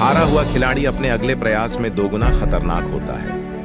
हारा हुआ खिलाड़ी अपने अगले प्रयास में दोगुना खतरनाक होता है।